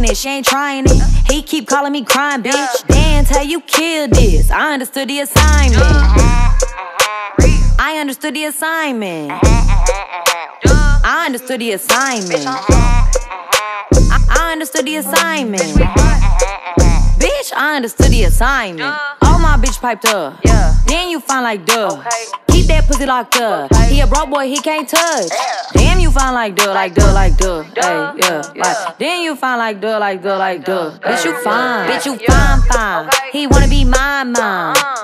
talking it, she ain't trying it. He keep calling me crying, bitch. Dan, how you killed this. I understood the assignment. I understood the assignment. I understood the assignment. I, understood the assignment. Bitch, I understood the assignment. All my bitch piped up. Yeah. Then you find like duh. Keep that pussy locked up. He a broke boy, he can't touch. Damn, you find like duh, like duh, like duh. Hey, yeah, like. Then you find like duh, like duh, like duh. Bitch, you fine. Bitch, you fine, fine. He wanna be my mom. Uh.